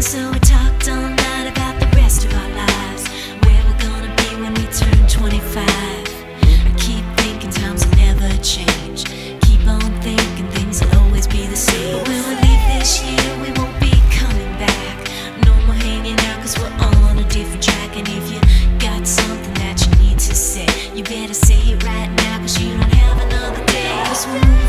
So we talked all night about the rest of our lives. Where we're gonna be when we turn 25. I keep thinking times will never change. Keep on thinking things will always be the same. But when we leave this year, we won't be coming back. No more hanging we're on a different track. And if you got something that you need to say, you better say it right now, cause you don't have another day.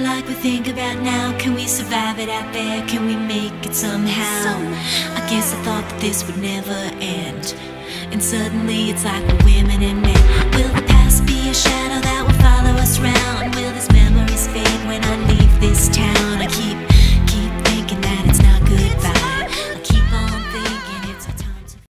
like we think about now? Can we survive it out there? Can we make it somehow? somehow. I guess I thought that this would never end. And suddenly it's like the women and men. Will the past be a shadow that will follow us round? Will these memories fade when I leave this town?